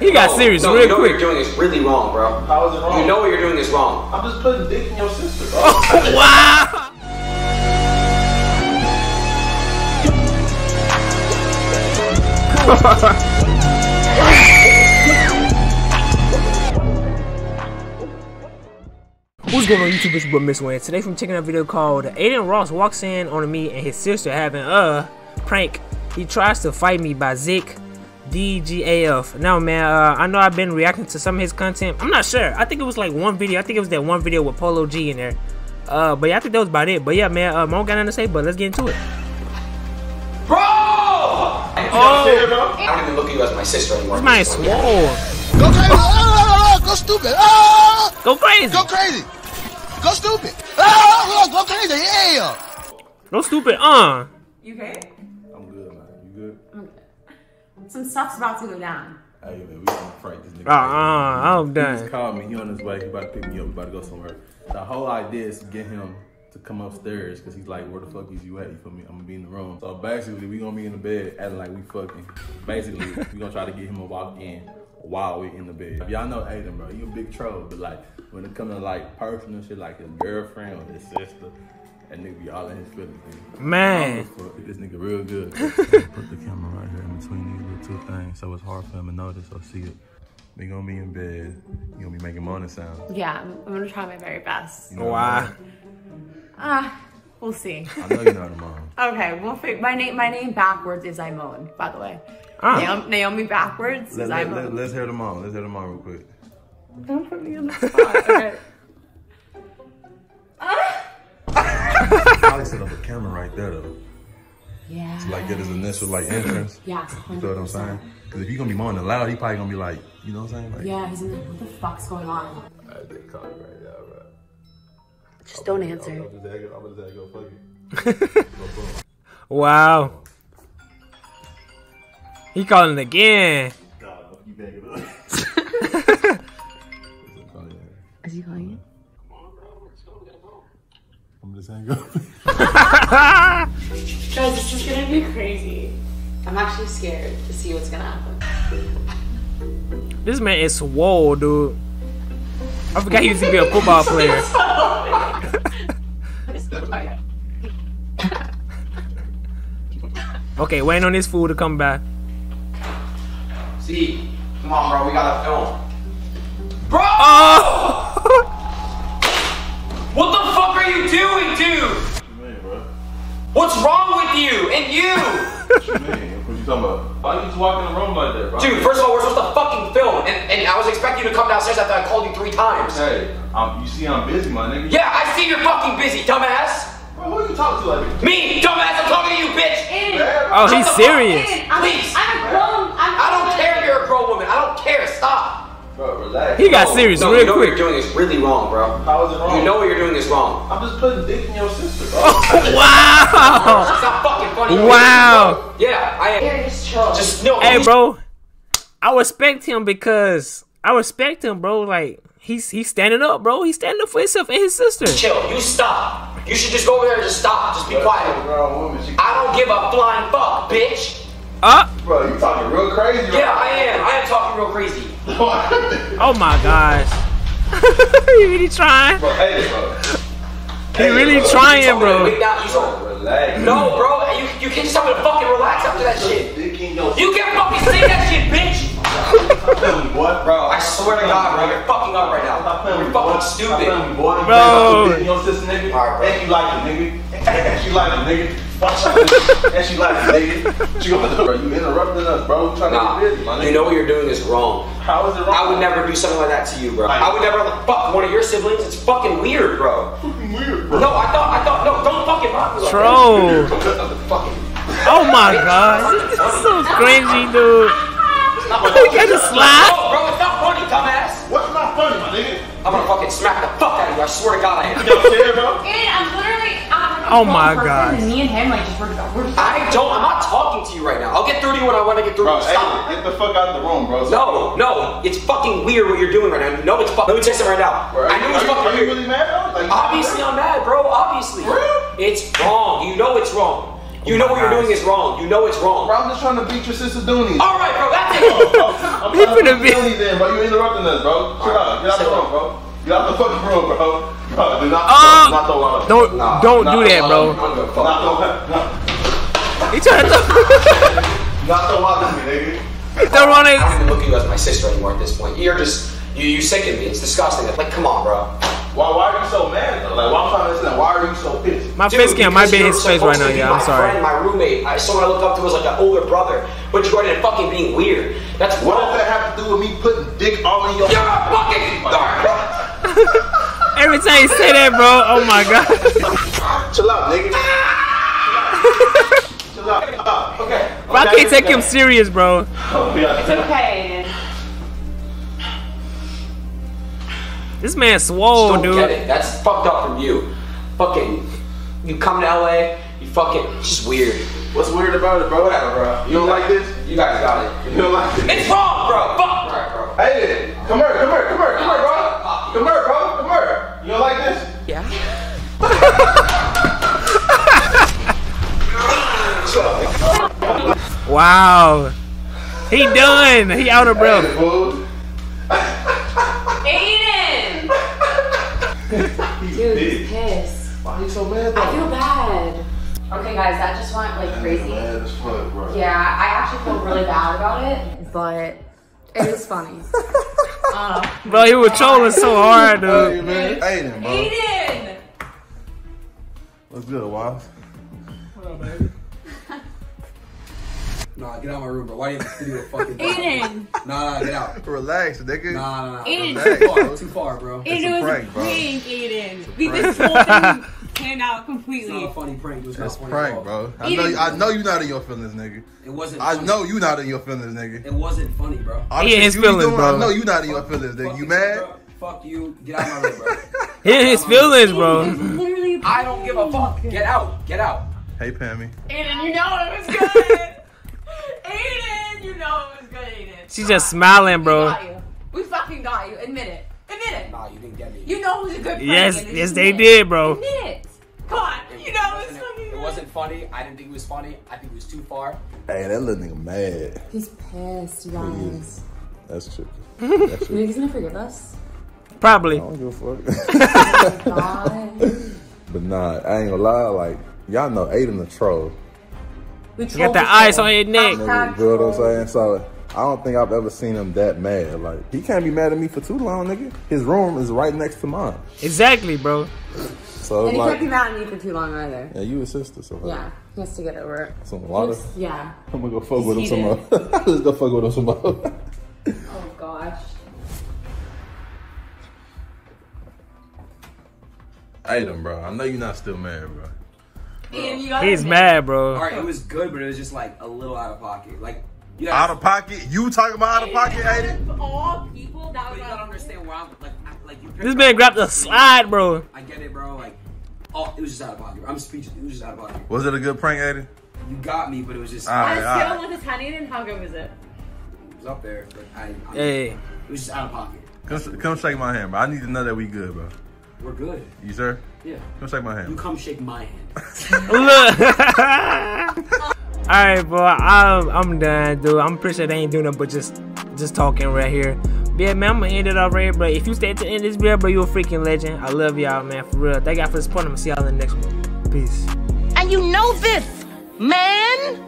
He got No, serious no, real you know what you're doing is really wrong, bro. How is it wrong? You know what you're doing is wrong. I'm just putting dick in your sister, bro. Oh, wow. What's going on YouTube? It's your boy MixWind. Today from checking out a video called Adin Ross walks in on me and his sister having a prank. He tries to fight me by Zikk DGAF. Now man, uh, I know I've been reacting to some of his content. I'm not sure. I think it was like one video. I think it was that one video with Polo G in there. Uh, but yeah, I think that was about it. But yeah, man, um, I don't got nothing to say, but let's get into it. Bro! Oh, I don't even look at you as my sister anymore. this man is swole. Go crazy! Ah, go stupid! Ah, Go crazy. go crazy! Go stupid! Ah, go crazy! Yeah! No stupid. Uh. You okay? I'm good, man. You good? Some stuff's about to go down. Hey, man, we gonna fight this nigga. Uh, uh, I'm He done. just called me. He on his way. He about to pick me up. We about to go somewhere. The whole idea is to get him to come upstairs because he's like, where the fuck is you at? You feel me? I'm gonna be in the room. So basically, we gonna be in the bed acting like we fucking. Basically, we gonna try to get him to walk in while we in the bed. Y'all know Adin, bro. You a big troll, but like when it comes to like personal shit, like his girlfriend or his sister, that nigga be all in his feelings. nigga. Man. Fuck, This nigga real good. Put the camera right here in between these little two things so it's hard for him to notice or see it. We gonna be in bed. You gonna be making morning sounds. Yeah, I'm, I'm gonna try my very best. You know Wow. Ah, we'll see. I know you're not a mom. Okay, we'll fig- my name my name backwards is Imone, by the way. Ah. Naomi, Naomi backwards Let, is let, let, us hear the mom. Let's hear the mom real quick. Don't put me on the spot. Okay. Probably set up a camera right there though. Yeah. To like get his initial like entrance. Yeah, You know what I'm saying? Because if you're gonna be moaning loud, he probably gonna be like, you know what I'm saying? Like, Yeah, he's like, what the fuck's going on? I think call me right now, bro. Just don't answer. I'm just gonna I'm just gonna go fuck it. Go. Wow. He calling again. God, you bag it up. Listen, call you. Is he calling you? I'm just saying go. Guys, this is gonna be crazy. I'm actually scared to see what's gonna happen. This man is swole, dude. I forgot he used to be a football player. Okay, waiting on this fool to come back. See, come on, bro. We gotta film. Bro! Oh! What the fuck are you doing, dude? Man, bro. What's wrong with you and you? What you mean? What you talking about? Why you walk in the room like that, bro? Dude, first of all, we're supposed to fucking film, and, and I was expecting you to come downstairs after I called you three times. Hey, um, you see I'm busy, my nigga. Yeah, I see you're fucking busy, dumbass. Bro, who are you talking to like this? Me, dumbass, I'm talking to you, bitch. Oh, he's Shut the fuck serious. I'm, Please. I'm a grown. I'm I don't care if you're a grown woman. I don't care. Stop. Bro, relax. He got serious no, real You know what you're doing is really wrong, bro. How is it wrong? You know what you're doing is wrong. I'm just putting dick in your sister, bro. Wow! It's not fucking funny. Wow. Yeah, I am. Just chill. Just no. Hey, bro. I respect him because I respect him, bro. Like he's he's standing up, bro. He's standing up for himself and his sister. Chill. You stop. You should just go over there and just stop. Just be quiet. Grown woman, she- I don't give a flying fuck, bitch. Uh, Bro, you talking real crazy right Yeah, I am. I am talking real crazy. oh my gosh. he really trying. Bro, hey, bro. He really trying, bro. Wait, now, you so- Relax. No, bro. You, you can't just tell me to fucking relax after that shit. Dick in your You can't fucking say that shit, bitch. What? Bro, I swear to God, bro, you're fucking up right now. You're fucking stupid. Bro. Bro. Dick in your sister, bro. Like it, nigga. And she like it, nigga. Watch out. And she like it, nigga. She gonna do, bro. You interrupting us, bro. We trying Nah, to get busy, my nigga. you know what you're doing is wrong. How is it wrong? I would never do something like that to you, bro. I would never fuck one of your siblings. It's fucking weird, bro. Fucking weird, bro. No, I thought, I thought, no, don't fucking mock me like. Troll. Oh my god. This is so cringy, dude. You got to slap. No, bro, it's not funny, dumbass. What's not funny, my nigga? I'm gonna fucking smack the fuck out of you. I swear to God, I am. You don't care, bro? I'm literally. I'm Oh my god. And me and him, like, just we're, we're I don't. I'm not talking to you right now. I'll get through to you when I want to get through. Bro, to you. hey, Stop. It. Get the fuck out of the room, bro. No, no, it's fucking weird what you're doing right now. No, it's fucking. Let me tell you something right now. Bro, I know it's it was are you, fucking are weird. really mad, bro? Like, Obviously, I'm mad, bro. Obviously, Really? it's wrong. You know it's wrong. You know what you're doing is wrong. You know it's wrong. Bro, I'm just trying to beat your sister Dooney. All right, bro. That's it. I'm He trying to beat be- Dooney then, bro. You interrupting us, bro. Chill out. Get out the room, bro. Get out the fucking room, bro. Bro, do not, Uh, not throw out. Don't Nah, don't not do that, bro. Not throw not, He trying to not throw out to me, nigga. throw on I it. don't even look at you as my sister anymore at this point. You're just you, you sicken me. It's disgusting. Like, come on, bro. Why, why are you so mad though? Like, why I'm trying to understand, why are you so pissed? My Dude, face cam might be in his face right now. supposed to be Yeah, I'm sorry. Friend, my roommate, I, someone I looked up to was like an older brother, but you're going to fucking being weird. That's What does that have to do with me putting dick all in your You're a fucking. Every time you say that, bro, oh my god. Chill out, nigga. Chill out. Chill out. Okay. Bro, I can't take him serious, bro. Oh, yeah. It's okay, This man swole, don't get dude. it. That's fucked up from you. Fucking, you come to LA, you fucking, it's just weird. What's weird about it, bro? Whatever, bro. You don't like this? You guys got it. You don't like this? It's wrong, bro. Fuck. Alright, bro. Hey, come here, come here, come here, come here, bro. Come here, bro. Come here. You don't like this? Wow. He done. He out of breath. Hey, fool. Adin! Dude, he's pissed. Why are you so mad I though? feel bad. Okay, guys, that just went like crazy. Mad as fuck, bro. Yeah, I actually feel really bad about it, but it is funny. uh, Bro, he was trolling so hard, Hey, dude. man. Hey, then, bro. Adin! What's good, Wild? Nah, get out of my room, bro. Why you have to do a fucking Adin! Nah, nah, get out. Relax, nigga. Nah, nah, nah. Adin. Relax. Too far, too far, bro. It's Adin a was prank, a bro. prank, Adin. We this whole thing panned out It's not a funny prank. It was not It's a funny prank, bro. I know, I know you not in your feelings, nigga. It wasn't. I know you're not in your feelings, nigga. It wasn't funny, bro. All the He his feelings, doing, bro. I know you're not in your feelings, nigga. Fuck You you, mad? bro. Fuck you. Get out of my room, bro. He in his feelings, bro. Literally. I don't give a fuck. Get out. Get out. Hey, Pammy. Adin, you know it was good. Adin, you know it was good, Adin. She's just smiling, We bro. got you. We fucking got you. Admit it. Admit it. Nah, you didn't get me. You know it was a good prank. Yes, Adin. yes, Just they admit did, bro. Admit it. Come on. You know it was wasn't- fucking It good. wasn't funny. I didn't think it was funny. I think it was too far. Hey, that little nigga mad. He's pissed, you guys. That's true. That's true. You think he's gonna forgive us? Probably. I don't give a fuck. Oh God. but nah, I ain't gonna lie. Like y'all know, Adin the troll. We You got the ice on your neck. Nigga, you know what I'm saying? So I don't think I've ever seen him that mad. Like he can't be mad at me for too long, nigga. His room is right next to mine. Exactly, bro. So And it's he can't be mad at me for too long either. yeah, you a sister, so like, Yeah, he has to get over it. some water. Yeah. I'm gonna go fuck with him He's some more. Let's go fuck with him some more. Adin, bro, I know you're not still mad, bro. Adin, He's mad, bro. right, it was good, but it was just like a little out of pocket. Like you Out of pocket? You talking about out of pocket, Adin? Of all people, that but was you gotta understand where I'm like. I, like you. This man grabbed the slide, bro. I get it, bro. Like, oh, it was just out of pocket. I'm speechless. It was just out of pocket. Was it a good prank, Adin? You got me, but it was just. All On right, a all scale right. one to ten, Adin, how good was it? It was up there, but I. I Hey, It was just out of pocket. Come, come shake my hand, bro. I need to know that we good, bro. We're good. You sir? Yeah. Come shake my hand. You come shake my hand. look. All right, bro. I'm I'm done, dude. I'm pretty sure they ain't doing nothing but just just talking right here. But yeah, man, I'm gonna end it off right here, bro. If you stay to the end of this video, bro, you a freaking legend. I love y'all, man, for real. Thank y'all for the support. I'm gonna see y'all in the next one. Peace. And you know this, man.